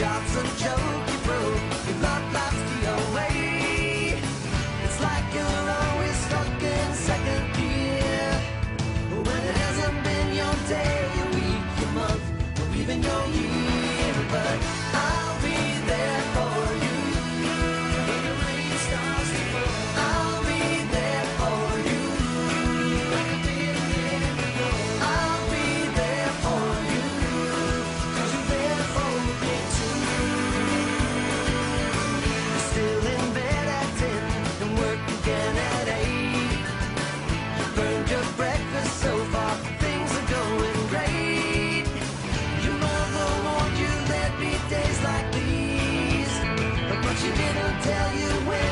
a joke you broke. tell you when.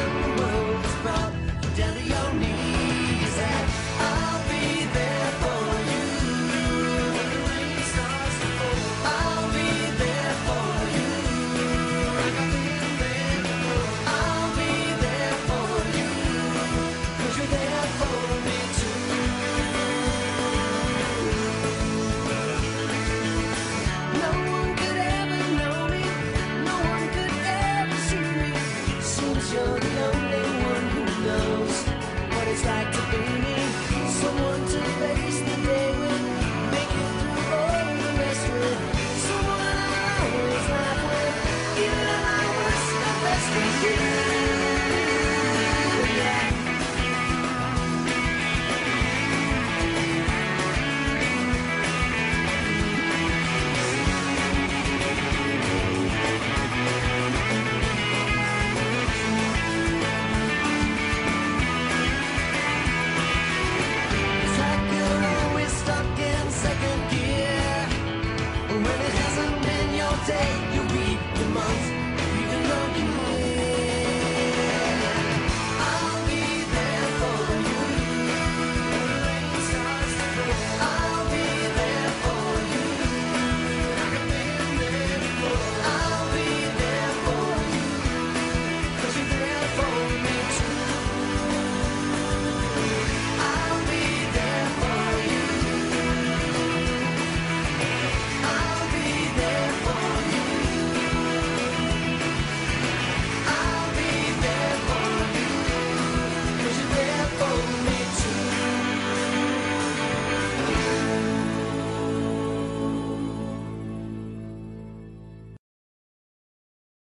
Thank you.